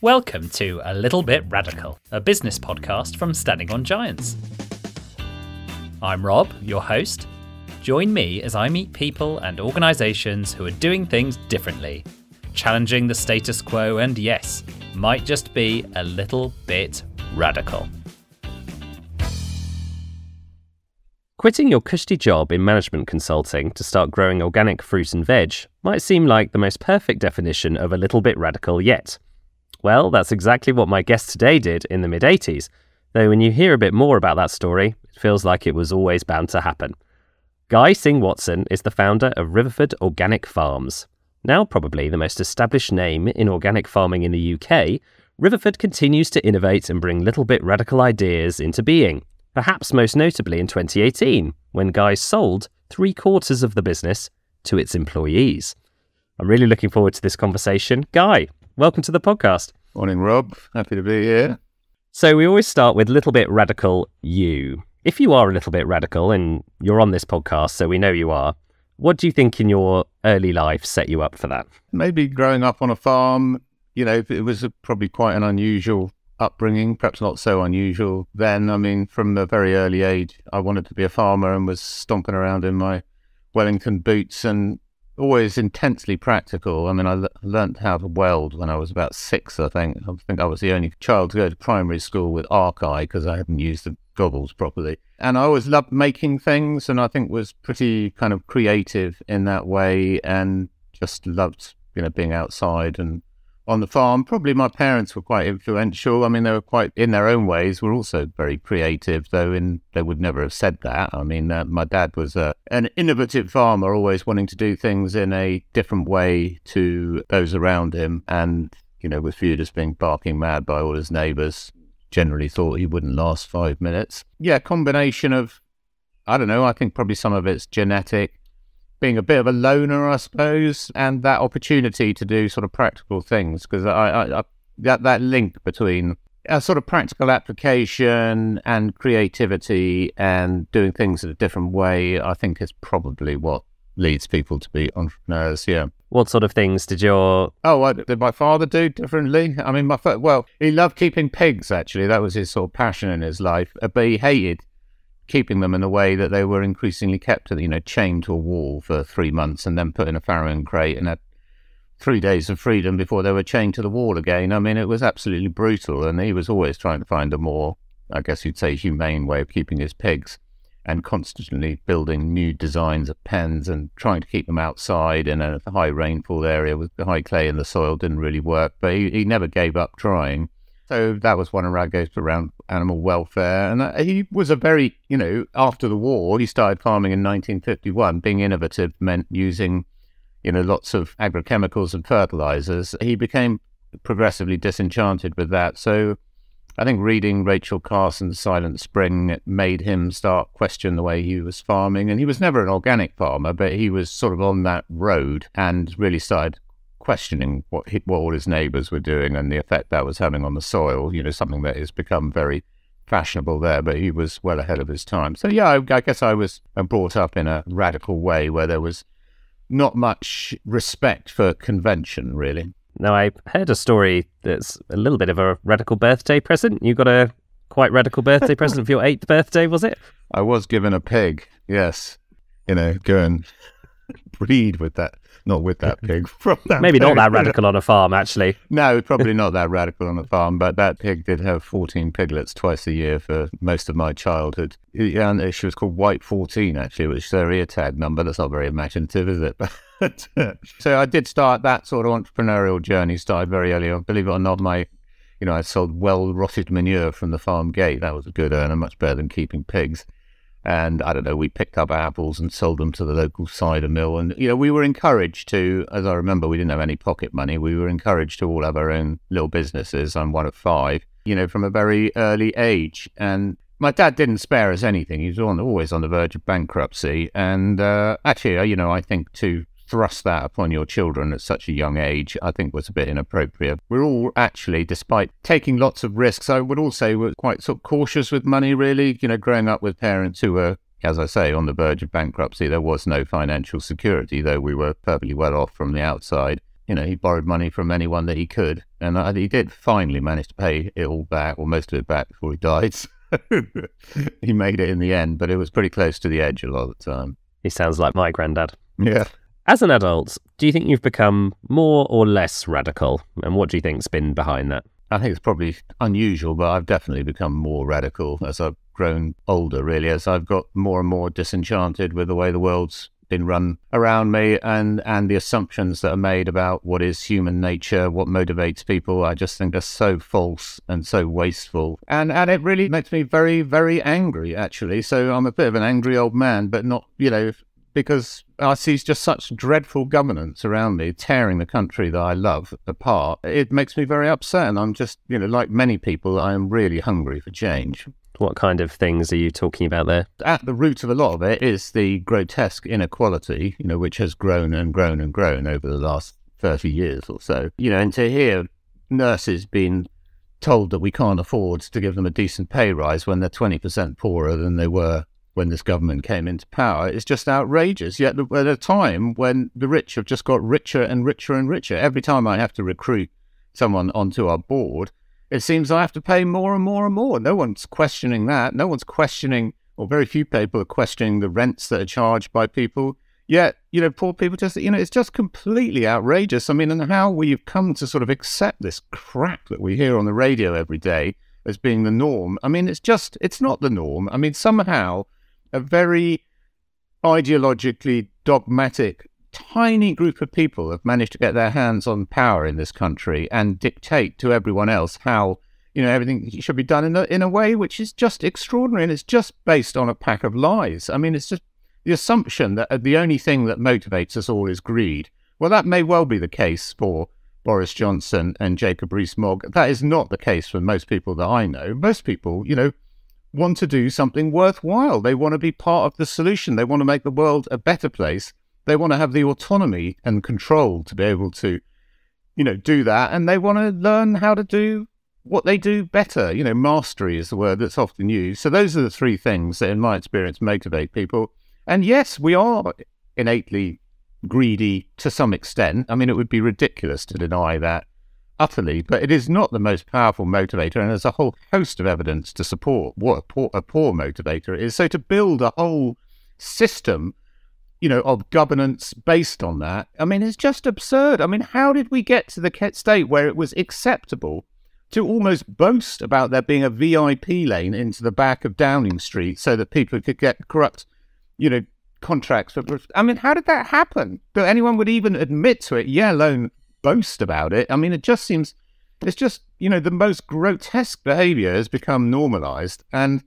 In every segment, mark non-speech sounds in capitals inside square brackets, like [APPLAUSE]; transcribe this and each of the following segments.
Welcome to A Little Bit Radical, a business podcast from Standing on Giants. I'm Rob, your host. Join me as I meet people and organisations who are doing things differently, challenging the status quo, and yes, might just be a little bit radical. Quitting your cushy job in management consulting to start growing organic fruit and veg might seem like the most perfect definition of a little bit radical yet. Well, that's exactly what my guest today did in the mid 80s, though when you hear a bit more about that story, it feels like it was always bound to happen. Guy Singh Watson is the founder of Riverford Organic Farms. Now, probably the most established name in organic farming in the UK, Riverford continues to innovate and bring little bit radical ideas into being, perhaps most notably in 2018, when Guy sold three quarters of the business to its employees. I'm really looking forward to this conversation. Guy, welcome to the podcast. Morning, Rob. Happy to be here. So, we always start with little bit radical you. If you are a little bit radical and you're on this podcast, so we know you are, what do you think in your early life set you up for that? Maybe growing up on a farm, you know, it was a, probably quite an unusual upbringing, perhaps not so unusual then. I mean, from a very early age, I wanted to be a farmer and was stomping around in my Wellington boots and always intensely practical. I mean, I learned how to weld when I was about six, I think. I think I was the only child to go to primary school with arc eye because I hadn't used the goggles properly. And I always loved making things and I think was pretty kind of creative in that way and just loved, you know, being outside and on the farm. Probably my parents were quite influential. I mean, they were quite in their own ways. Were also very creative, though. In they would never have said that. I mean, uh, my dad was uh, an innovative farmer, always wanting to do things in a different way to those around him, and you know, was viewed as being barking mad by all his neighbours. Generally thought he wouldn't last five minutes. Yeah, combination of, I don't know. I think probably some of it's genetic being a bit of a loner, I suppose, and that opportunity to do sort of practical things because I, I, I, that that link between a sort of practical application and creativity and doing things in a different way, I think is probably what leads people to be entrepreneurs. Yeah. What sort of things did your oh what did my father do differently? I mean, my well, he loved keeping pigs. Actually, that was his sort of passion in his life. But he hated keeping them in a way that they were increasingly kept, you know, chained to a wall for three months and then put in a farrowing crate and had three days of freedom before they were chained to the wall again. I mean, it was absolutely brutal. And he was always trying to find a more, I guess you'd say, humane way of keeping his pigs and constantly building new designs of pens and trying to keep them outside in a high rainfall area with high clay in the soil didn't really work. But he, he never gave up trying. So that was one of Radgo's around animal welfare. And uh, he was a very, you know, after the war, he started farming in 1951. Being innovative meant using, you know, lots of agrochemicals and fertilizers. He became progressively disenchanted with that. So I think reading Rachel Carson's Silent Spring made him start question the way he was farming. And he was never an organic farmer, but he was sort of on that road and really started questioning what he, what all his neighbours were doing and the effect that was having on the soil. You know, something that has become very fashionable there, but he was well ahead of his time. So yeah, I, I guess I was uh, brought up in a radical way where there was not much respect for convention, really. Now, I heard a story that's a little bit of a radical birthday present. You got a quite radical birthday [LAUGHS] present for your eighth birthday, was it? I was given a pig, yes. You know, go and breed with that not with that pig. [LAUGHS] From that Maybe pig. not that radical on a farm, actually. [LAUGHS] No, probably not that radical on a farm, but that pig did have 14 piglets twice a year for most of my childhood. And she was called White 14, actually, which is their ear tag number. That's not very imaginative, is it? [LAUGHS] But, uh, so I did start that sort of entrepreneurial journey, started very early on. Believe it or not, my you know, I sold well rotted manure from the farm gate. That was a good earner, much better than keeping pigs. And I don't know, we picked up apples and sold them to the local cider mill. And, you know, we were encouraged to, as I remember, we didn't have any pocket money. We were encouraged to all have our own little businesses. I'm one of five, you know, from a very early age. And my dad didn't spare us anything. He was on, always on the verge of bankruptcy. And uh, actually, uh, you know, I think to thrust that upon your children at such a young age, I think was a bit inappropriate. We're all actually, despite taking lots of risks, I would also were quite sort of cautious with money, really. You know, growing up with parents who were, as I say, on the verge of bankruptcy, there was no financial security, though we were perfectly well off from the outside. you know, he borrowed money from anyone that he could, and he did finally manage to pay it all back, or most of it back, before he died. [LAUGHS] he made it in the end, but it was pretty close to the edge a lot of the time. He sounds like my granddad. Yeah. As an adult, do you think you've become more or less radical? And what do you think's been behind that? I think it's probably unusual, but I've definitely become more radical as I've grown older, really, as I've got more and more disenchanted with the way the world's been run around me and and the assumptions that are made about what is human nature, what motivates people, I just think are so false and so wasteful. And and it really makes me very, very angry actually. So I'm a bit of an angry old man, but not you know, because I see just such dreadful governance around me, tearing the country that I love apart. It makes me very upset, and I'm just, you know, like many people, I am really hungry for change. What kind of things are you talking about there? At the root of a lot of it is the grotesque inequality, you know, which has grown and grown and grown over the last 30 years or so. You know, and to hear nurses being told that we can't afford to give them a decent pay rise when they're 20% poorer than they were when this government came into power is just outrageous. Yet at a time when the rich have just got richer and richer and richer, every time I have to recruit someone onto our board, it seems I have to pay more and more and more. No one's questioning that. No one's questioning, or very few people are questioning the rents that are charged by people. Yet, you know, poor people just, you know, it's just completely outrageous. I mean, and how we've come to sort of accept this crap that we hear on the radio every day as being the norm. I mean, it's just, it's not the norm. I mean, somehow a very ideologically dogmatic tiny group of people have managed to get their hands on power in this country and dictate to everyone else how you know everything should be done in a, in a way which is just extraordinary and it's just based on a pack of lies. I mean it's just the assumption that uh, the only thing that motivates us all is greed. Well that may well be the case for boris johnson and jacob rees-mogg. That is not the case for most people that i know. Most people you know want to do something worthwhile they want to be part of the solution they want to make the world a better place they want to have the autonomy and control to be able to, you know, do that. And they want to learn how to do what they do better. You know, mastery is the word that's often used. So those are the three things that, in my experience, motivate people. And yes, we are innately greedy to some extent. I mean, it would be ridiculous to deny that utterly, but it is not the most powerful motivator. And there's a whole host of evidence to support what a poor, a poor motivator is. So to build a whole system you know, of governance based on that. I mean, it's just absurd. I mean, how did we get to the state where it was acceptable to almost boast about there being a VIP lane into the back of Downing Street so that people could get corrupt, you know, contracts. I mean, how did that happen? That anyone would even admit to it, yeah, alone boast about it. I mean, it just seems it's just you know the most grotesque behaviour has become normalised and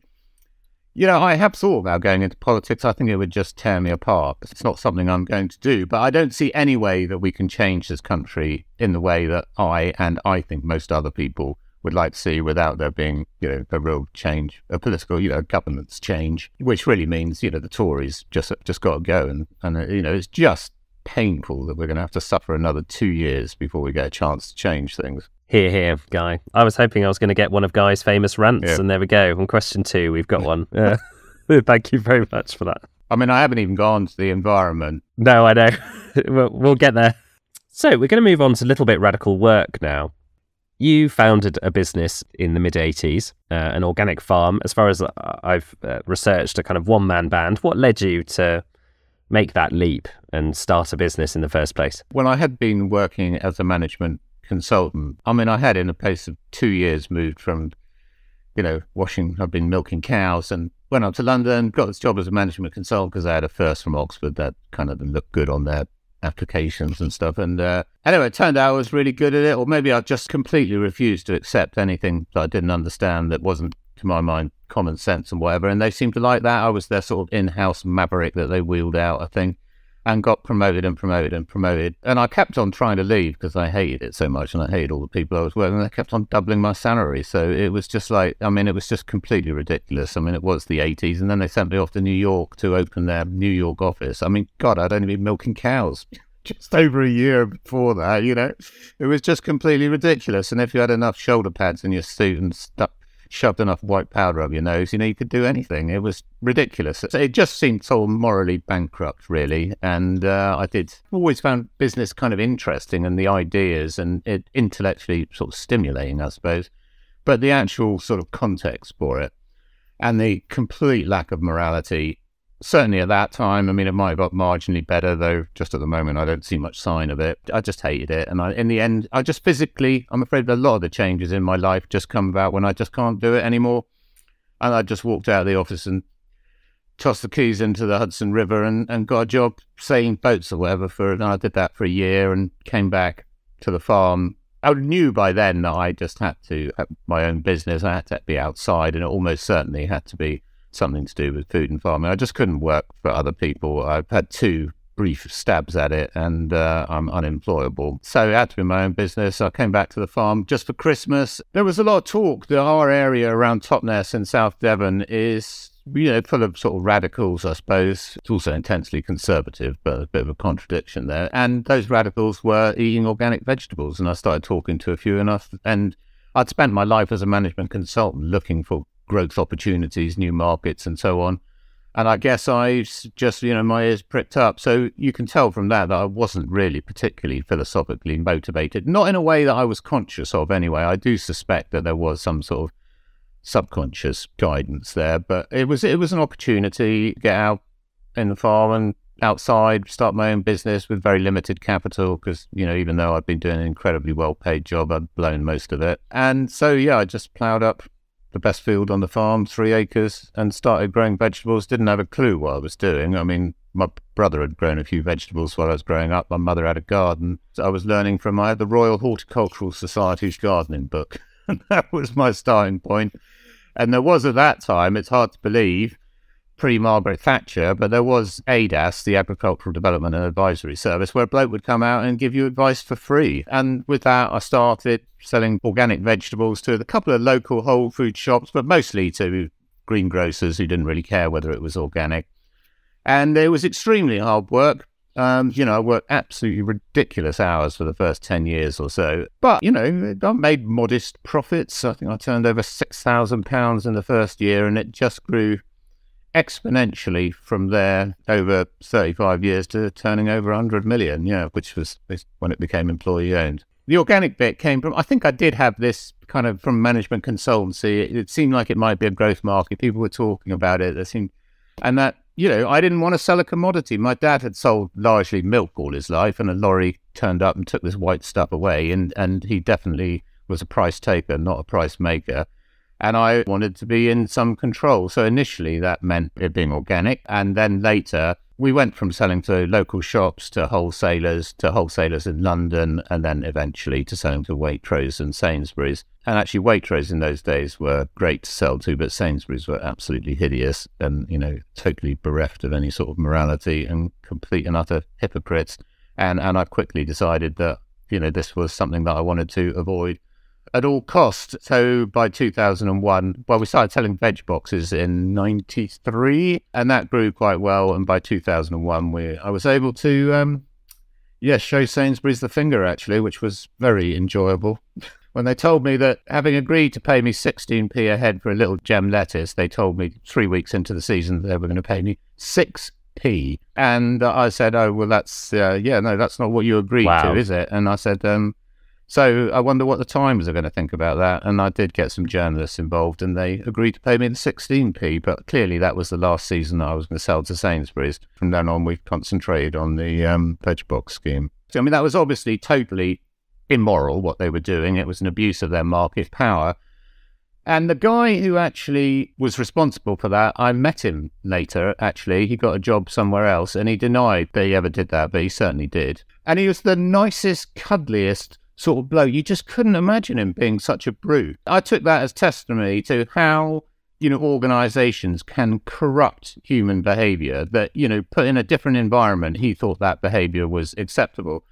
you know, I have thought about going into politics. I think it would just tear me apart. It's not something I'm going to do, but I don't see any way that we can change this country in the way that I and I think most other people would like to see without there being, you know, a real change, a political, you know, governance change, which really means, you know, the Tories just just got to go. And, and you know, it's just painful that we're going to have to suffer another two years before we get a chance to change things. Hear, hear, Guy. I was hoping I was going to get one of Guy's famous rants, yeah. and there we go. On question two, we've got [LAUGHS] one. Uh, [LAUGHS] thank you very much for that. I mean, I haven't even gone to the environment. No, I know. [LAUGHS] we'll, we'll get there. So, we're going to move on to a little bit radical work now. You founded a business in the mid 80s, uh, an organic farm. As far as I've uh, researched, a kind of one man band. What led you to make that leap and start a business in the first place? Well, I had been working as a management consultant. I mean, I had in a pace of two years moved from, you know, washing, I've been milking cows and went up to London, got this job as a management consultant because I had a first from Oxford that kind of looked good on their applications and stuff. And uh, anyway, it turned out I was really good at it, or maybe I just completely refused to accept anything that I didn't understand that wasn't, to my mind, common sense and whatever. And they seemed to like that. I was their sort of in house maverick that they wheeled out, I think and got promoted and promoted and promoted. And I kept on trying to leave because I hated it so much and I hated all the people I was with. And they kept on doubling my salary. So it was just like, I mean, it was just completely ridiculous. I mean, it was the 80s. And then they sent me off to New York to open their New York office. I mean, God, I'd only been milking cows [LAUGHS] just over a year before that, you know. It was just completely ridiculous. And if you had enough shoulder pads in your suit and stuff, shoved enough white powder up your nose, you know, you could do anything. It was ridiculous. It just seemed so morally bankrupt, really. And uh, I did always found business kind of interesting and the ideas and it intellectually sort of stimulating, I suppose. But the actual sort of context for it and the complete lack of morality certainly at that time, I mean, it might have got marginally better, though. Just at the moment, I don't see much sign of it. I just hated it, and I, in the end, I just physically, I'm afraid, a lot of the changes in my life just come about when I just can't do it anymore, and I just walked out of the office and tossed the keys into the Hudson River and, and got a job sailing boats or whatever for. It. And I did that for a year and came back to the farm. I knew by then that I just had to have my own business. I had to be outside, and it almost certainly had to be something to do with food and farming. I just couldn't work for other people. I've had two brief stabs at it and uh, I'm unemployable. So I had to be my own business. I came back to the farm just for Christmas. There was a lot of talk that our area around Totnes in South Devon is you know, full of sort of radicals, I suppose. It's also intensely conservative, but a bit of a contradiction there. And those radicals were eating organic vegetables. And I started talking to a few enough. And I'd spent my life as a management consultant looking for growth opportunities, new markets, and so on. And I guess I just, you know, my ears pricked up. So you can tell from that that I wasn't really particularly philosophically motivated, not in a way that I was conscious of anyway. I do suspect that there was some sort of subconscious guidance there, but it was it was an opportunity to get out in the farm and outside, start my own business with very limited capital because, you know, even though I've been doing an incredibly well paid job, I'd blown most of it. And so, yeah, I just ploughed up the best field on the farm, three acres, and started growing vegetables. Didn't have a clue what I was doing. I mean, my brother had grown a few vegetables while I was growing up. My mother had a garden. So I was learning from I had the Royal Horticultural Society's gardening book. and [LAUGHS] that was my starting point. And there was at that time, it's hard to believe, pre Margaret Thatcher, but there was ADAS, the Agricultural Development and Advisory Service, where a bloke would come out and give you advice for free. And with that, I started selling organic vegetables to a couple of local whole food shops, but mostly to greengrocers who didn't really care whether it was organic. And it was extremely hard work. Um, you know, I worked absolutely ridiculous hours for the first 10 years or so. But, you know, I made modest profits. I think I turned over £6,000 in the first year and it just grew exponentially from there over 35 years to turning over 100 million, yeah, which was when it became employee owned. The organic bit came from, I think I did have this kind of from management consultancy. It, it seemed like it might be a growth market. People were talking about it. There seemed, and that, you know, I didn't want to sell a commodity. My dad had sold largely milk all his life, and a lorry turned up and took this white stuff away. And, and he definitely was a price taker, not a price maker and I wanted to be in some control. So initially that meant it being organic, and then later we went from selling to local shops to wholesalers to wholesalers in London, and then eventually to selling to Waitrose and Sainsbury's. And actually, Waitrose in those days were great to sell to, but Sainsbury's were absolutely hideous and you know totally bereft of any sort of morality and complete and utter hypocrites. And and I quickly decided that you know this was something that I wanted to avoid at all costs. So by 2001, well, we started selling veg boxes in 93 and that grew quite well. And by 2001, we, I was able to, um, yeah, show Sainsbury's the finger actually, which was very enjoyable. [LAUGHS] when they told me that having agreed to pay me 16p a head for a little gem lettuce, they told me three weeks into the season that they were going to pay me 6p. And I said, oh, well, that's, uh, yeah, no, that's not what you agreed wow. to, is it? And I said, um, so I wonder what the Times are going to think about that. And I did get some journalists involved, and they agreed to pay me the 16p. But clearly, that was the last season I was going to sell to Sainsbury's. From then on, we've concentrated on the um, veg box scheme. So, I mean, that was obviously totally immoral what they were doing. It was an abuse of their market power. And the guy who actually was responsible for that, I met him later, actually. He got a job somewhere else and he denied that he ever did that, but he certainly did. And he was the nicest, cuddliest, sort of blow. You just couldn't imagine him being such a brute. I took that as testimony to how you know organizations can corrupt human behavior that you know put in a different environment. He thought that behavior was acceptable.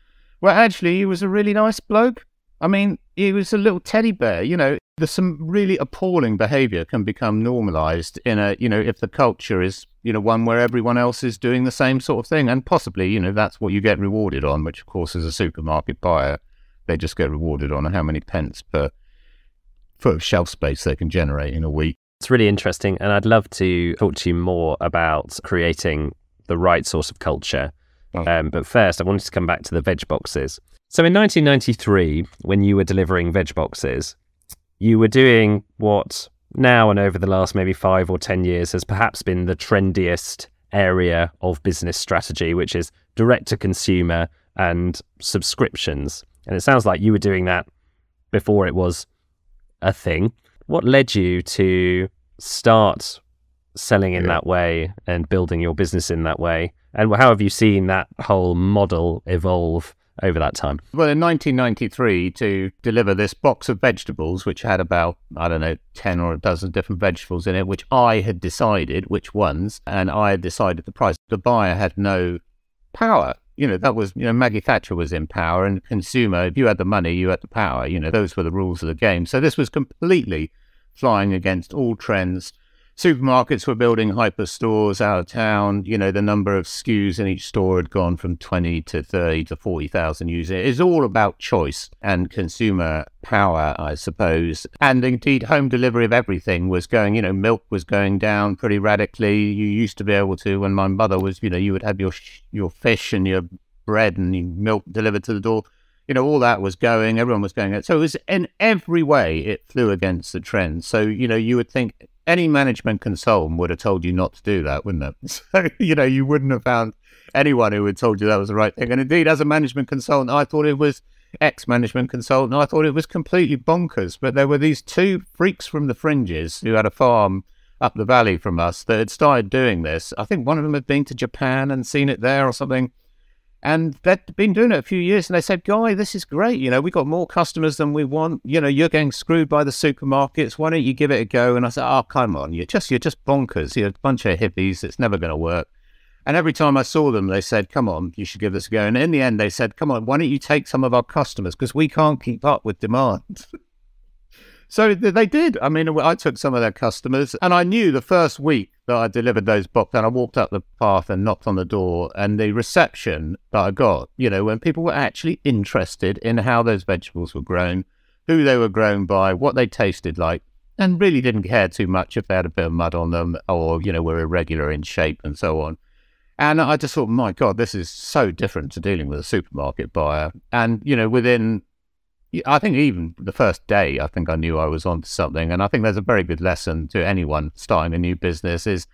Well actually he was a really nice bloke. I mean he was a little teddy bear you know. There's some really appalling behavior can become normalized in a you know if the culture is you know one where everyone else is doing the same sort of thing. And possibly you know that's what you get rewarded on which of course is a supermarket buyer they just get rewarded on how many pence per foot of shelf space they can generate in a week. It's really interesting. And I'd love to talk to you more about creating the right sort of culture. Oh. Um, but first, I wanted to come back to the veg boxes. So in 1993, when you were delivering veg boxes, you were doing what now and over the last maybe five or 10 years has perhaps been the trendiest area of business strategy, which is direct to consumer and subscriptions. And it sounds like you were doing that before it was a thing. What led you to start selling in yeah. that way and building your business in that way? And how have you seen that whole model evolve over that time? Well, in 1993, to deliver this box of vegetables, which had about, I don't know, 10 or a dozen different vegetables in it, which I had decided which ones, and I had decided the price. The buyer had no power. You know, that was, you know, Maggie Thatcher was in power, and consumer, if you had the money, you had the power. You know, those were the rules of the game. So this was completely flying against all trends supermarkets were building hyper stores out of town. You know, the number of SKUs in each store had gone from 20 to 30 to 40,000 users. It's all about choice and consumer power, I suppose. And indeed, home delivery of everything was going, you know, milk was going down pretty radically. You used to be able to, when my mother was, you know, you would have your, your fish and your bread and your milk delivered to the door you know, all that was going, everyone was going. So it was in every way, it flew against the trend. So, you know, you would think any management consultant would have told you not to do that, wouldn't it? [LAUGHS] So, you know, you wouldn't have found anyone who had told you that was the right thing. And indeed, as a management consultant, I thought it was ex management consultant, I thought it was completely bonkers. But there were these two freaks from the fringes who had a farm up the valley from us that had started doing this. I think one of them had been to Japan and seen it there or something. And they'd been doing it a few years and they said, Guy, this is great. You know, we got more customers than we want. You know, you're getting screwed by the supermarkets. Why don't you give it a go? And I said, Oh, come on, you're just you're just bonkers. You're a bunch of hippies. It's never gonna work. And every time I saw them, they said, Come on, you should give this a go. And in the end they said, Come on, why don't you take some of our customers? Because we can't keep up with demand. [LAUGHS] So they did. I mean, I took some of their customers, and I knew the first week that I delivered those boxes, and I walked up the path and knocked on the door, and the reception that I got, you know, when people were actually interested in how those vegetables were grown, who they were grown by, what they tasted like, and really didn't care too much if they had a bit of mud on them or, you know, were irregular in shape and so on. And I just thought, my God, this is so different to dealing with a supermarket buyer. And, you know, within I think even the first day, I think I knew I was onto something, and I think there's a very good lesson to anyone starting a new business is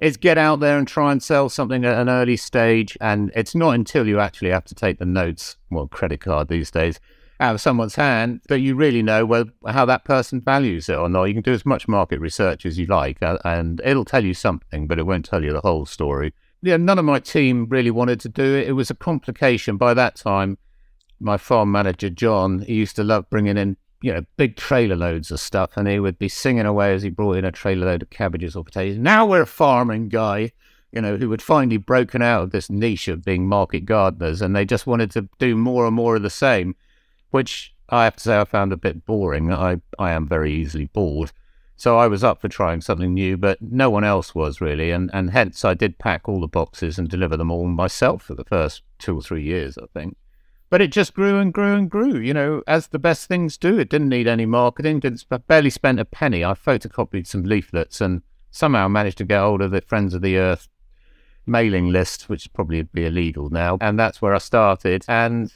is get out there and try and sell something at an early stage, and it's not until you actually have to take the notes, well, credit card these days, out of someone's hand that you really know well how that person values it or not. You can do as much market research as you like, uh, and it'll tell you something, but it won't tell you the whole story. Yeah, none of my team really wanted to do it. It was a complication by that time my farm manager John, he used to love bringing in you know big trailer loads of stuff, and he would be singing away as he brought in a trailer load of cabbages or potatoes. Now we're a farming guy, you know, who had finally broken out of this niche of being market gardeners, and they just wanted to do more and more of the same, which I have to say I found a bit boring. I I am very easily bored. So I was up for trying something new, but no one else was really, and, and hence I did pack all the boxes and deliver them all myself for the first two or three years, I think. But it just grew and grew and grew, you know, as the best things do. It didn't need any marketing, didn't barely spent a penny. I photocopied some leaflets and somehow managed to get hold of the Friends of the Earth mailing list, which probably would be illegal now. And that's where I started and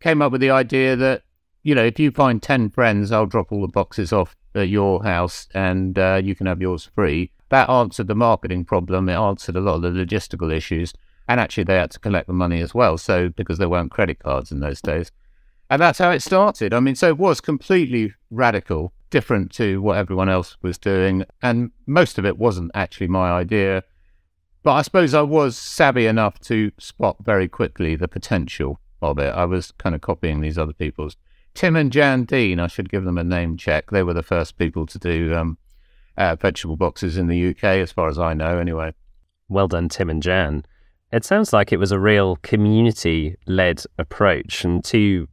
came up with the idea that, you know, if you find 10 friends, I'll drop all the boxes off at your house and uh, you can have yours free. That answered the marketing problem. It answered a lot of the logistical issues. And actually, they had to collect the money as well. So, because there weren't credit cards in those days. And that's how it started. I mean, so it was completely radical, different to what everyone else was doing. And most of it wasn't actually my idea. But I suppose I was savvy enough to spot very quickly the potential of it. I was kind of copying these other people's. Tim and Jan Deane, I should give them a name check. They were the first people to do um, uh, vegetable boxes in the UK, as far as I know, anyway. Well done, Tim and Jan. It sounds like it was a real community led approach. And two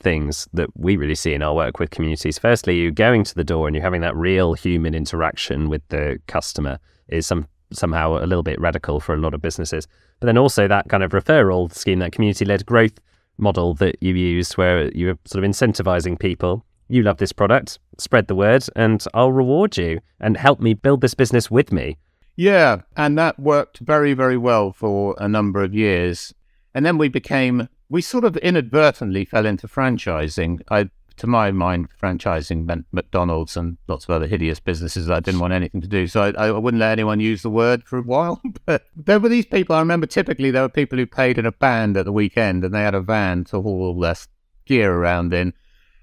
things that we really see in our work with communities firstly, you going to the door and you're having that real human interaction with the customer is some somehow a little bit radical for a lot of businesses. But then also that kind of referral scheme, that community led growth model that you used, where you're sort of incentivizing people You love this product, spread the word, and I'll reward you and help me build this business with me. Yeah, and that worked very, very well for a number of years. And then we became, we sort of inadvertently fell into franchising. I to my mind, franchising meant McDonald's and lots of other hideous businesses that I didn't want anything to do. So I, I wouldn't let anyone use the word for a while. [LAUGHS] But there were these people. I remember typically there were people who played in a band at the weekend and they had a van to haul all their gear around in.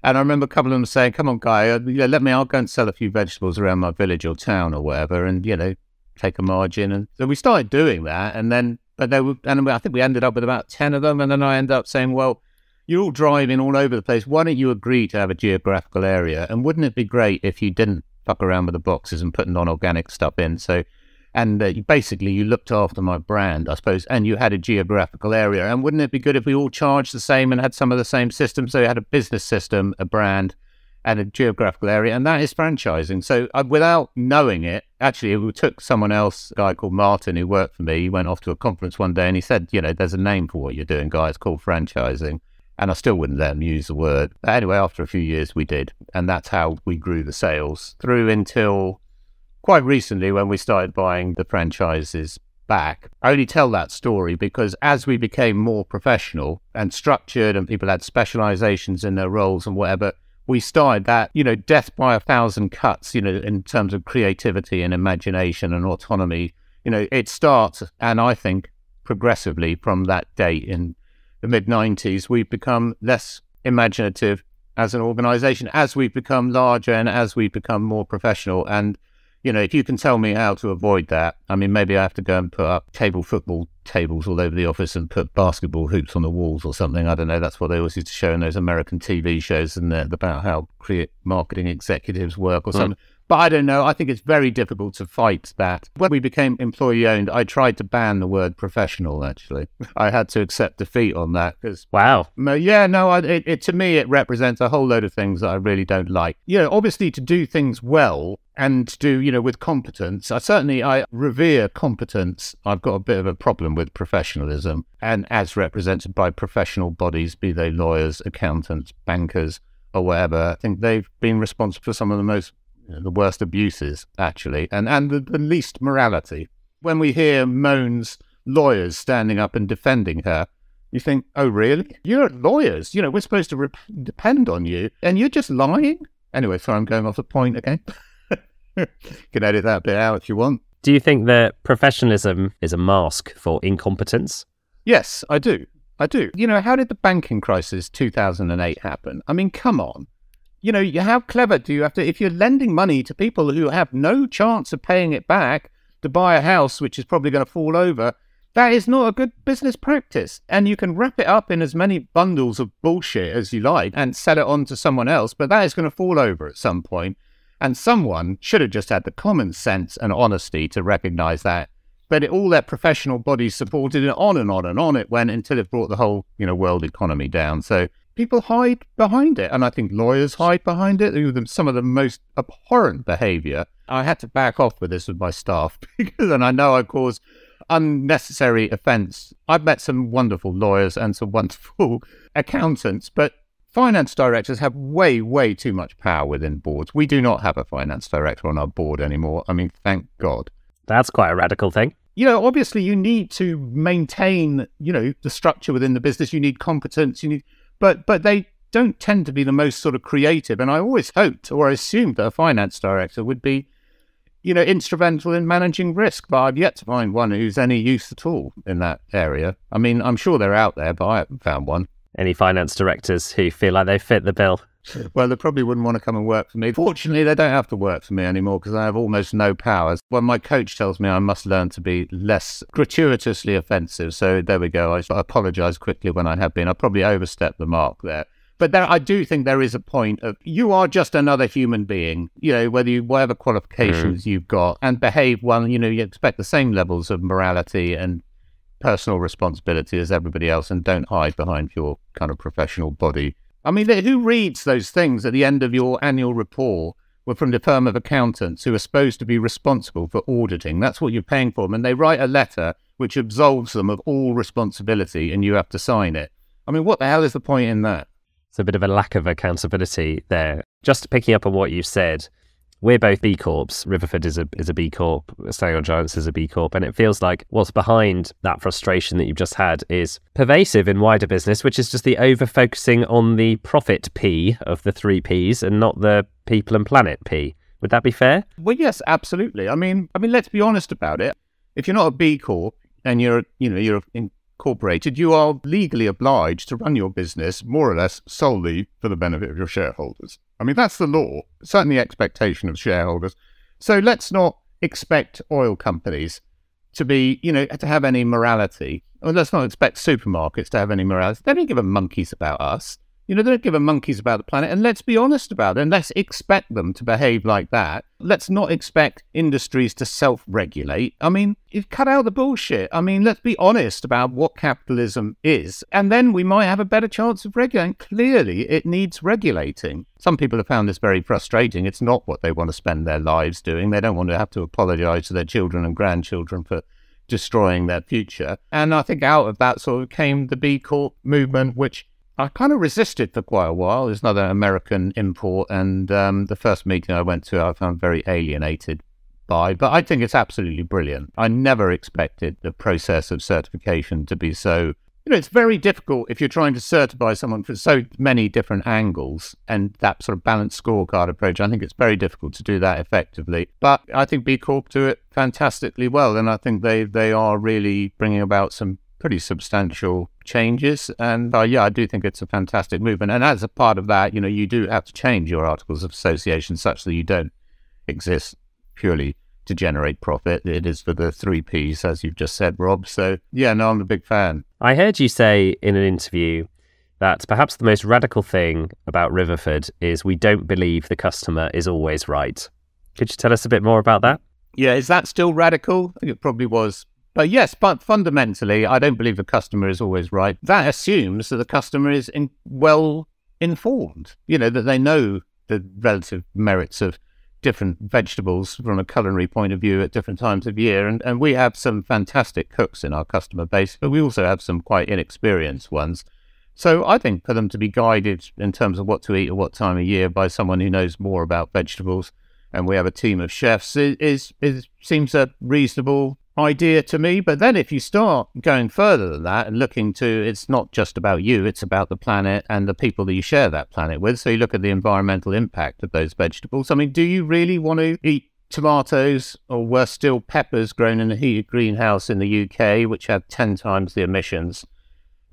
And I remember a couple of them saying, "Come on, guy, uh, let me. I'll go and sell a few vegetables around my village or town or whatever, and you know, take a margin." And so we started doing that, and then, but they were, and I think we ended up with about ten of them, and then I ended up saying, "Well, you're all driving all over the place. Why don't you agree to have a geographical area? And wouldn't it be great if you didn't fuck around with the boxes and put non-organic stuff in? So, and uh, basically you looked after my brand, I suppose, and you had a geographical area. And wouldn't it be good if we all charged the same and had some of the same systems? So you had a business system, a brand, and a geographical area, and that is franchising. So uh, without knowing it, actually, we took someone else, a guy called Martin, who worked for me. He went off to a conference one day and he said, you know, there's a name for what you're doing, guys, called franchising and I still wouldn't let them use the word. But anyway, after a few years, we did, and that's how we grew the sales through until quite recently when we started buying the franchises back. I only tell that story because as we became more professional and structured, and people had specializations in their roles and whatever. We started that, you know, death by a thousand cuts, you know, in terms of creativity and imagination and autonomy. You know, it starts, and I think progressively from that date in the mid 90s, we've become less imaginative as an organization as we've become larger and as we've become more professional. And, you know, if you can tell me how to avoid that, I mean, maybe I have to go and put up table football tables all over the office and put basketball hoops on the walls or something. I don't know. That's what they always used to show in those American TV shows and about how create marketing executives work or hmm. something. But I don't know. I think it's very difficult to fight that. When we became employee owned, I tried to ban the word professional, actually. [LAUGHS] I had to accept defeat on that because. Wow. Yeah, no, I, it, it, to me, it represents a whole load of things that I really don't like. You know, obviously, to do things well and to do, you know, with competence, I certainly I revere competence. I've got a bit of a problem with professionalism and as represented by professional bodies, be they lawyers, accountants, bankers, or whatever. I think they've been responsible for some of the most the worst abuses, actually, and, and the, the least morality. When we hear Mone's lawyers standing up and defending her, you think, oh, really? You're lawyers. You know, we're supposed to depend on you, and you're just lying? Anyway, sorry, I'm going off the point again. you [LAUGHS] can edit that bit out if you want. Do you think that professionalism is a mask for incompetence? Yes, I do. I do. You know, how did the banking crisis 2008 happen? I mean, come on you know, you how clever do you have to, if you're lending money to people who have no chance of paying it back to buy a house, which is probably going to fall over, that is not a good business practice. And you can wrap it up in as many bundles of bullshit as you like and sell it on to someone else, but that is going to fall over at some point. And someone should have just had the common sense and honesty to recognize that. But it, all their professional bodies supported it on and on and on it went until it brought the whole, you know, world economy down. So people hide behind it. And I think lawyers hide behind it. Some of the most abhorrent behavior. I had to back off with this with my staff [LAUGHS] because, and I know I cause unnecessary offense. I've met some wonderful lawyers and some wonderful [LAUGHS] accountants, but finance directors have way, way too much power within boards. We do not have a finance director on our board anymore. I mean, thank God. That's quite a radical thing you know, obviously you need to maintain, you know, the structure within the business. You need competence. You need, but but they don't tend to be the most sort of creative. And I always hoped or assumed that a finance director would be, you know, instrumental in managing risk. But I've yet to find one who's any use at all in that area. I mean, I'm sure they're out there, but I haven't found one. Any finance directors who feel like they fit the bill? [LAUGHS] Well, they probably wouldn't want to come and work for me. Fortunately, they don't have to work for me anymore because I have almost no powers. When my coach tells me I must learn to be less gratuitously offensive. So there we go. I apologize quickly when I have been. I probably overstepped the mark there. But there, I do think there is a point of you are just another human being, you know, whether you, whatever qualifications mm. you've got and behave well, you know, you expect the same levels of morality and personal responsibility as everybody else and don't hide behind your kind of professional body I mean, who reads those things at the end of your annual report? We're from the firm of accountants who are supposed to be responsible for auditing. That's what you're paying for them. And they write a letter which absolves them of all responsibility and you have to sign it. I mean, what the hell is the point in that? It's a bit of a lack of accountability there. Just picking up on what you said, we're both B Corps. Riverford is a is a B Corp. Standing on Giants is a B Corp, and it feels like what's behind that frustration that you've just had is pervasive in wider business, which is just the over focusing on the profit P of the three Ps and not the people and planet P. Would that be fair? Well, yes, absolutely. I mean, I mean, let's be honest about it. If you're not a B Corp and you're, you know, you're incorporated, you are legally obliged to run your business more or less solely for the benefit of your shareholders. I mean, that's the law, certainly expectation of shareholders. So let's not expect oil companies to be, you know, to have any morality. Or let's not expect supermarkets to have any morality. They don't give a monkeys about us. You know, they don't give a monkeys about the planet. And let's be honest about it. And let's expect them to behave like that. Let's not expect industries to self regulate. I mean, you've cut out the bullshit. I mean, let's be honest about what capitalism is. And then we might have a better chance of regulating. Clearly, it needs regulating. Some people have found this very frustrating. It's not what they want to spend their lives doing. They don't want to have to apologize to their children and grandchildren for destroying their future. And I think out of that sort of came the B Corp movement, which I kind of resisted for quite a while. There's another American import, and um, the first meeting I went to, I found very alienated by. But I think it's absolutely brilliant. I never expected the process of certification to be so. You know, it's very difficult if you're trying to certify someone for so many different angles and that sort of balanced scorecard approach. I think it's very difficult to do that effectively. But I think B Corp do it fantastically well, and I think they they are really bringing about some pretty substantial changes. And uh, yeah, I do think it's a fantastic movement. And as a part of that, you know, you do have to change your articles of association such that you don't exist purely to generate profit. It is for the three Ps, as you've just said, Rob. So yeah, no, I'm a big fan. I heard you say in an interview that perhaps the most radical thing about Riverford is we don't believe the customer is always right. Could you tell us a bit more about that? Yeah, is that still radical? I think it probably was but yes, but fundamentally, I don't believe the customer is always right. That assumes that the customer is in, well informed, you know, that they know the relative merits of different vegetables from a culinary point of view at different times of year. And, and we have some fantastic cooks in our customer base, but we also have some quite inexperienced ones. So I think for them to be guided in terms of what to eat at what time of year by someone who knows more about vegetables, and we have a team of chefs, is, is, is seems a reasonable idea to me. But then if you start going further than that and looking to, it's not just about you, it's about the planet and the people that you share that planet with. So you look at the environmental impact of those vegetables. I mean, do you really want to eat tomatoes or worse still, peppers grown in a heated greenhouse in the UK, which have 10 times the emissions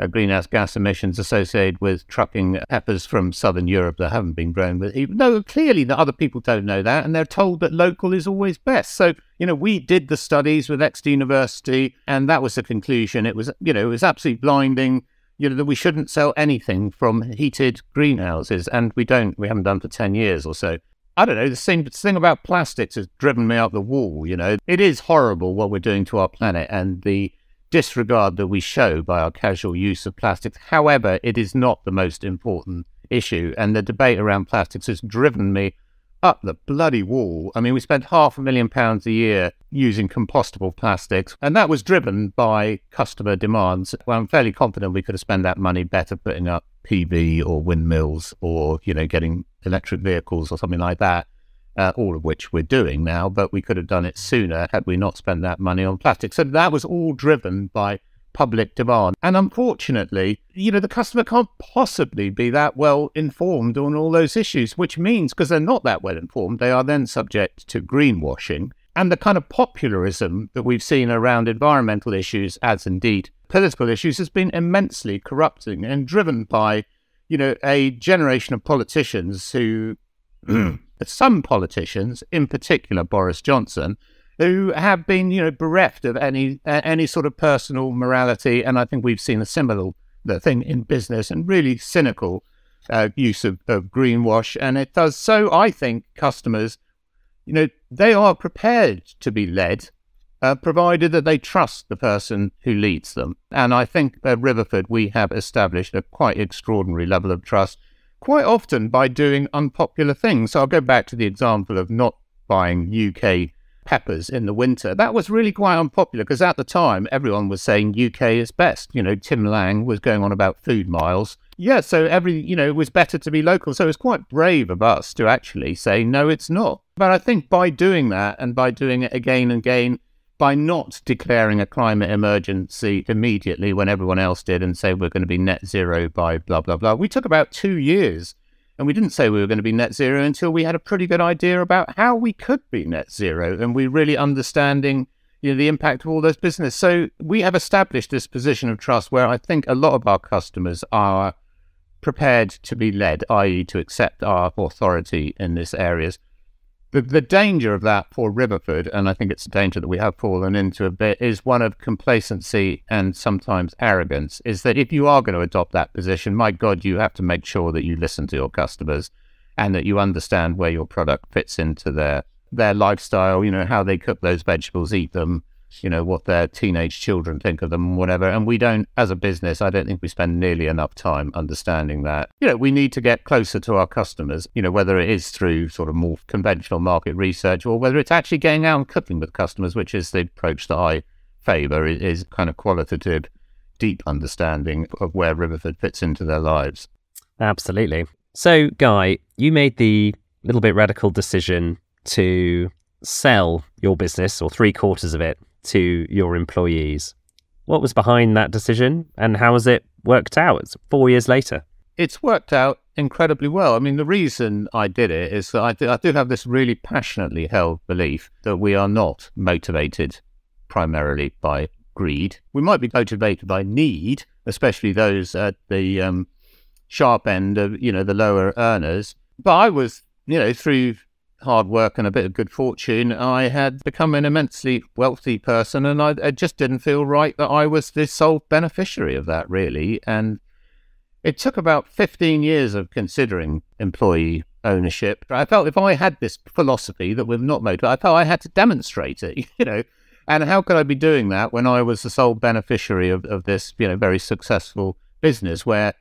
greenhouse gas emissions associated with trucking peppers from southern Europe that haven't been grown with. No, clearly the other people don't know that, and they're told that local is always best. So you know, we did the studies with Exeter University, and that was the conclusion. It was you know it was absolutely blinding. You know that we shouldn't sell anything from heated greenhouses, and we don't. We haven't done for ten years or so. I don't know. The same thing about plastics has driven me up the wall. You know, it is horrible what we're doing to our planet, and the disregard that we show by our casual use of plastics. However, it is not the most important issue, and the debate around plastics has driven me up the bloody wall. I mean, we spent half a million pounds a year using compostable plastics, and that was driven by customer demands. Well, I'm fairly confident we could have spent that money better putting up PV or windmills or, you know, getting electric vehicles or something like that uh, all of which we're doing now, but we could have done it sooner had we not spent that money on plastic. So that was all driven by public demand. And unfortunately, you know, the customer can't possibly be that well informed on all those issues, which means because they're not that well informed, they are then subject to greenwashing. And the kind of popularism that we've seen around environmental issues, as indeed political issues, has been immensely corrupting and driven by, you know, a generation of politicians who [CLEARS THROAT] some politicians, in particular Boris Johnson, who have been, you know, bereft of any uh, any sort of personal morality, and I think we've seen a similar thing in business and really cynical uh, use of, of greenwash, and it does so. I think customers, you know, they are prepared to be led, uh, provided that they trust the person who leads them, and I think at Riverford we have established a quite extraordinary level of trust quite often by doing unpopular things. So I'll go back to the example of not buying UK peppers in the winter. That was really quite unpopular because at the time everyone was saying UK is best. You know, Tim Lang was going on about food miles yeah, so every, you know, it was better to be local. So it was quite brave of us to actually say, no, it's not. But I think by doing that and by doing it again and again, by not declaring a climate emergency immediately when everyone else did and say we're going to be net zero by blah, blah, blah, we took about two years and we didn't say we were going to be net zero until we had a pretty good idea about how we could be net zero and we really understanding you know, the impact of all those business. So we have established this position of trust where I think a lot of our customers are prepared to be led, i.e., to accept our authority in this areas. The, the danger of that for Riverford, and I think it's a danger that we have fallen into a bit, is one of complacency and sometimes arrogance. Is that if you are going to adopt that position, my God, you have to make sure that you listen to your customers and that you understand where your product fits into their their lifestyle. You know how they cook those vegetables, eat them, you know, what their teenage children think of them, whatever. And we don't, as a business, I don't think we spend nearly enough time understanding that. You know, we need to get closer to our customers, you know, whether it is through sort of more conventional market research or whether it's actually going out and cooking with customers, which is the approach that I favor, is kind of qualitative, deep understanding of where Riverford fits into their lives. Absolutely. So, Guy, you made the little bit radical decision to sell your business or three quarters of it to your employees. What was behind that decision and how has it worked out? It's four years later. It's worked out incredibly well. I mean, the reason I did it is that I do, I do have this really passionately held belief that we are not motivated primarily by greed. We might be motivated by need, especially those at the um, sharp end of, you know, the lower earners. But I was, you know, through hard work and a bit of good fortune, I had become an immensely wealthy person, and I, it just didn't feel right that I was the sole beneficiary of that, really. And it took about 15 years of considering employee ownership. I felt if I had this philosophy that was not motivated, I felt I had to demonstrate it, [LAUGHS] you know. And how could I be doing that when I was the sole beneficiary of, of this, you know, very successful business where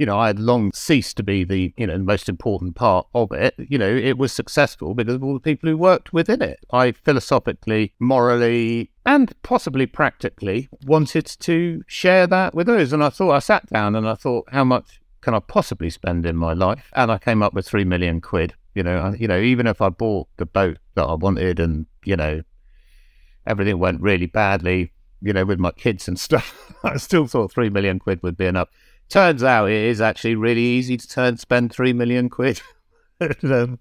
you know, I had long ceased to be the, you know, the most important part of it. You know, it was successful because of all the people who worked within it. I philosophically, morally, and possibly practically wanted to share that with others. And I thought, I sat down and I thought, how much can I possibly spend in my life? And I came up with three million quid. You know, you know, even if I bought the boat that I wanted and, you know, everything went really badly, you know, with my kids and stuff, [LAUGHS] I still thought three million quid would be enough. Turns out it is actually really easy to turn spend three million quid. [LAUGHS] um,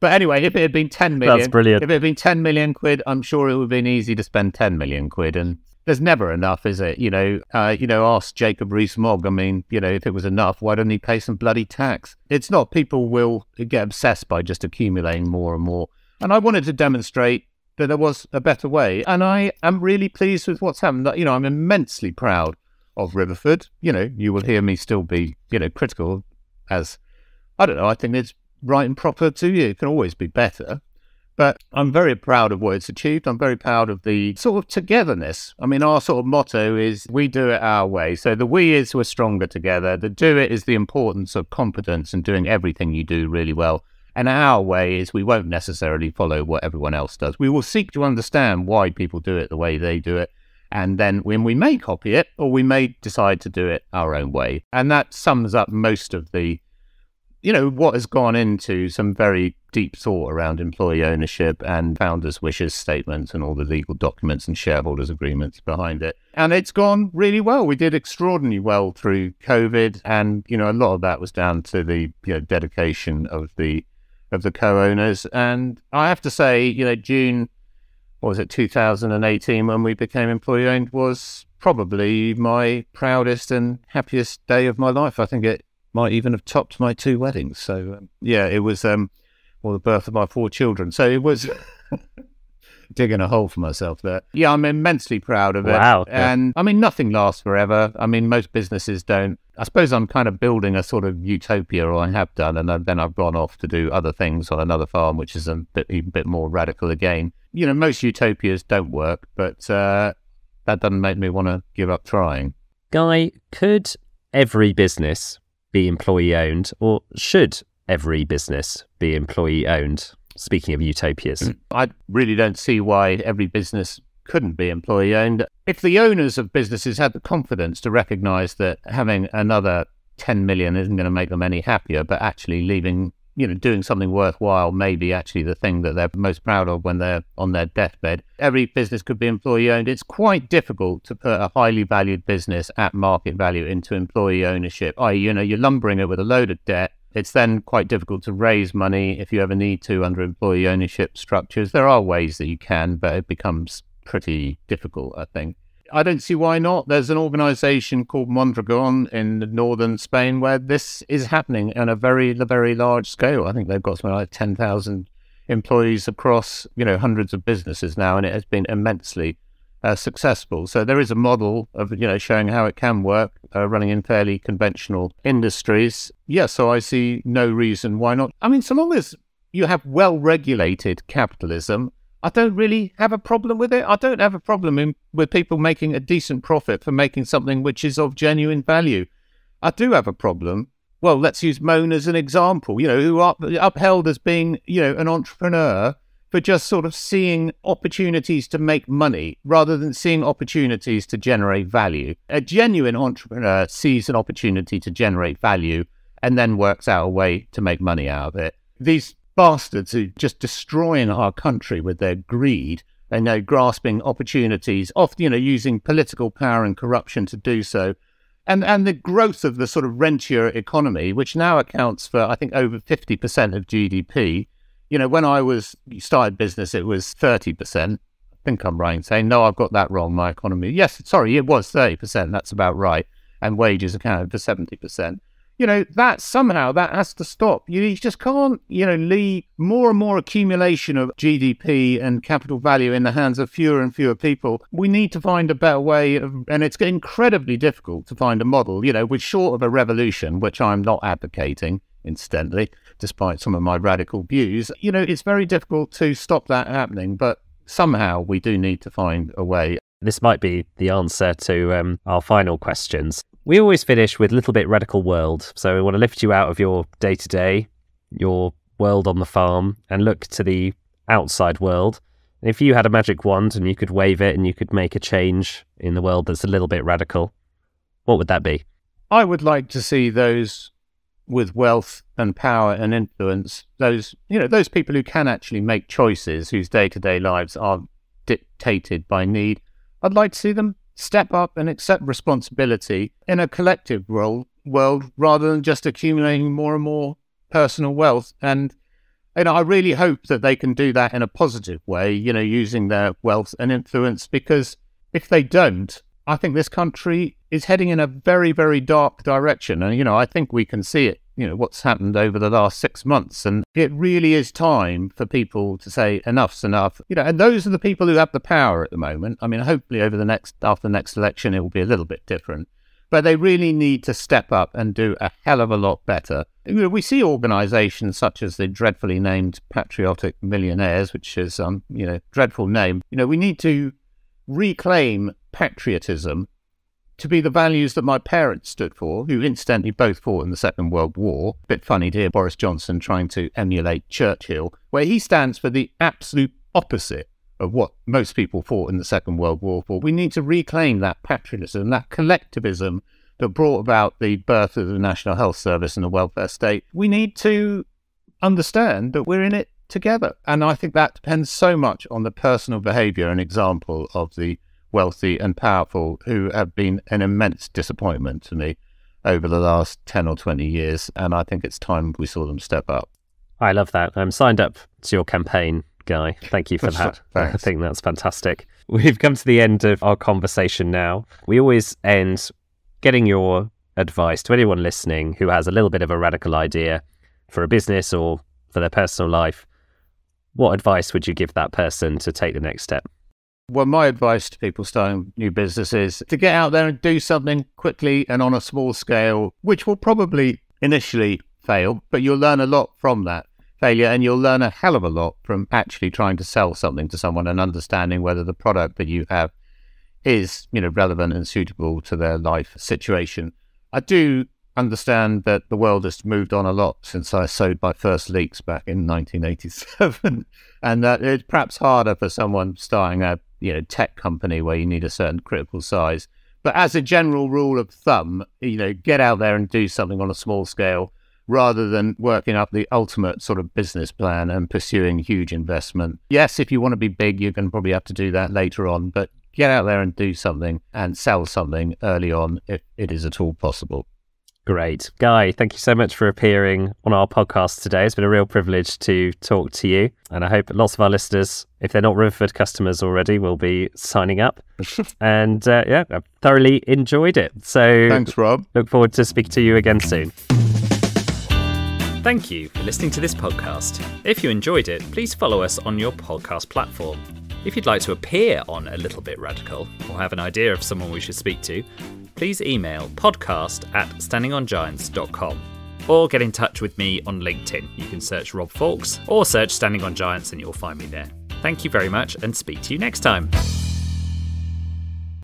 but anyway, if it had been ten million, that's brilliant. If it had been ten million quid, I'm sure it would have been easy to spend ten million quid. And there's never enough, is it? You know, uh, you know, ask Jacob Rees-Mogg. I mean, you know, if it was enough, why don't he pay some bloody tax? It's not. People will get obsessed by just accumulating more and more. And I wanted to demonstrate that there was a better way. And I am really pleased with what's happened. You know, I'm immensely proud of Riverford. You know, you will hear me still be, you know, critical as, I don't know, I think it's right and proper to you. It can always be better. But I'm very proud of what it's achieved. I'm very proud of the sort of togetherness. I mean, our sort of motto is we do it our way. So the we is we're stronger together. The do it is the importance of competence and doing everything you do really well. And our way is we won't necessarily follow what everyone else does. We will seek to understand why people do it the way they do it and then when we may copy it or we may decide to do it our own way. And that sums up most of the, you know, what has gone into some very deep thought around employee ownership and founders' wishes statements and all the legal documents and shareholders' agreements behind it. And it's gone really well. We did extraordinarily well through COVID. And, you know, a lot of that was down to the you know, dedication of the of the co-owners. And I have to say, you know, June was it 2018 when we became employee owned was probably my proudest and happiest day of my life. I think it might even have topped my two weddings. So um, yeah, it was um, well the birth of my four children. So it was [LAUGHS] digging a hole for myself there. Yeah, I'm immensely proud of it. Wow. And I mean, nothing lasts forever. I mean, most businesses don't. I suppose I'm kind of building a sort of utopia, or I have done, and then I've gone off to do other things on another farm, which is a bit, a bit more radical again you know, most utopias don't work, but uh, that doesn't make me want to give up trying. Guy, could every business be employee owned, or should every business be employee owned? Speaking of utopias, mm. I really don't see why every business couldn't be employee owned. If the owners of businesses had the confidence to recognize that having another 10 million isn't going to make them any happier, but actually leaving, you know, doing something worthwhile may be actually the thing that they're most proud of when they're on their deathbed. Every business could be employee owned. It's quite difficult to put a highly valued business at market value into employee ownership, i.e., you know, you're lumbering it with a load of debt. It's then quite difficult to raise money if you ever need to under employee ownership structures. There are ways that you can, but it becomes pretty difficult, I think. I don't see why not. There's an organization called Mondragon in northern Spain where this is happening on a very, very large scale. I think they've got something like 10,000 employees across, you know, hundreds of businesses now, and it has been immensely uh, successful. So there is a model of, you know, showing how it can work, uh, running in fairly conventional industries. Yeah, so I see no reason why not. I mean, so long as you have well regulated capitalism, I don't really have a problem with it. I don't have a problem in, with people making a decent profit for making something which is of genuine value. I do have a problem. Well, let's use Mone as an example, you know, who up, upheld as being, you know, an entrepreneur for just sort of seeing opportunities to make money rather than seeing opportunities to generate value. A genuine entrepreneur sees an opportunity to generate value and then works out a way to make money out of it. These bastards who just destroying our country with their greed and you know, grasping opportunities, often you know using political power and corruption to do so, and and the growth of the sort of rentier economy, which now accounts for I think over fifty percent of GDP. You know, when I was started business, it was thirty percent. I think I'm right in saying no, I've got that wrong. My economy, yes, sorry, it was thirty percent. That's about right, and wages accounted for seventy percent you know, that somehow that has to stop. You just can't, you know, leave more and more accumulation of GDP and capital value in the hands of fewer and fewer people. We need to find a better way of, and it's incredibly difficult to find a model, you know, which short of a revolution, which I'm not advocating, incidentally, despite some of my radical views, you know, it's very difficult to stop that happening. But somehow we do need to find a way. This might be the answer to um, our final questions. We always finish with Little Bit Radical World. So we want to lift you out of your day to day, your world on the farm, and look to the outside world. if you had a magic wand and you could wave it and you could make a change in the world that's a little bit radical, what would that be? I would like to see those with wealth and power and influence, those you know, those people who can actually make choices, whose day to day lives are dictated by need. I'd like to see them step up and accept responsibility in a collective role, world rather than just accumulating more and more personal wealth. And you know, I really hope that they can do that in a positive way, you know, using their wealth and influence, because if they don't, I think this country is heading in a very, very dark direction. And, you know, I think we can see it you know what's happened over the last six months. And it really is time for people to say enough's enough. You know and those are the people who have the power at the moment. I mean hopefully over the next after the next election it will be a little bit different. But they really need to step up and do a hell of a lot better. You know, we see organizations such as the dreadfully named patriotic millionaires which is um you know dreadful name. You know we need to reclaim patriotism to be the values that my parents stood for, who incidentally both fought in the Second World War. Bit funny to hear Boris Johnson trying to emulate Churchill, where he stands for the absolute opposite of what most people fought in the Second World War for. We need to reclaim that patriotism, that collectivism that brought about the birth of the National Health Service and the welfare state. We need to understand that we're in it together. And I think that depends so much on the personal behavior and example of the wealthy and powerful who have been an immense disappointment to me over the last 10 or 20 years. And I think it's time we saw them step up. I love that. I'm signed up to your campaign, Guy. Thank you for [LAUGHS] that. I think that's fantastic. We've come to the end of our conversation now. We always end getting your advice to anyone listening who has a little bit of a radical idea for a business or for their personal life. What advice would you give that person to take the next step? Well, my advice to people starting new businesses to get out there and do something quickly and on a small scale, which will probably initially fail, but you'll learn a lot from that failure and you'll learn a hell of a lot from actually trying to sell something to someone and understanding whether the product that you have is, you know, relevant and suitable to their life situation. I do understand that the world has moved on a lot since I sowed my first leeks back in 1987, [LAUGHS] and that it's perhaps harder for someone starting a you know tech company where you need a certain critical size. But as a general rule of thumb, you know, get out there and do something on a small scale rather than working up the ultimate sort of business plan and pursuing huge investment. Yes, if you want to be big, you're going to probably have to do that later on, but get out there and do something and sell something early on if it is at all possible. Great. Guy, thank you so much for appearing on our podcast today. It's been a real privilege to talk to you. And I hope lots of our listeners, if they're not Riverford customers already, will be signing up. [LAUGHS] and uh, yeah, I've thoroughly enjoyed it. So thanks, Rob. Look forward to speaking to you again soon. Thank you for listening to this podcast. If you enjoyed it, please follow us on your podcast platform. If you'd like to appear on A Little Bit Radical or have an idea of someone we should speak to, please email podcast at standingongiants.com or get in touch with me on LinkedIn. You can search Rob Fawkes or search Standing on Giants and you'll find me there. Thank you very much and speak to you next time.